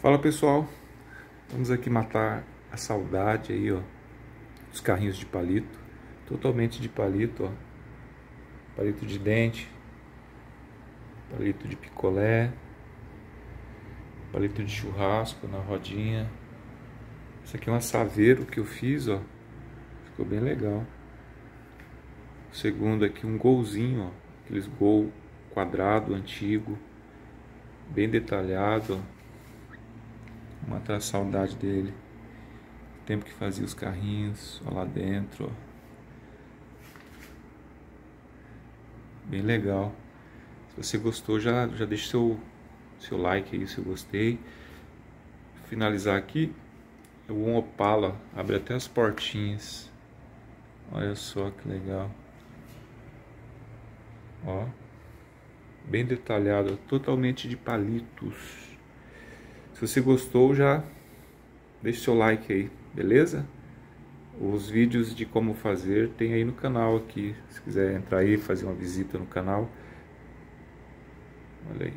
Fala pessoal, vamos aqui matar a saudade aí, ó, dos carrinhos de palito, totalmente de palito, ó, palito de dente, palito de picolé, palito de churrasco na rodinha. Isso aqui é um assaveiro que eu fiz, ó, ficou bem legal. O segundo aqui um golzinho, ó, aqueles gol quadrado antigo, bem detalhado, ó matar a saudade dele. O tempo que fazia os carrinhos, ó lá dentro, ó. Bem legal. Se você gostou, já, já deixa seu, seu like aí se eu gostei. Finalizar aqui, é o Opala, abre até as portinhas. Olha só que legal. Ó, bem detalhado, totalmente de palitos. Se você gostou, já deixe seu like aí, beleza? Os vídeos de como fazer tem aí no canal aqui. Se quiser entrar aí, fazer uma visita no canal. Olha aí.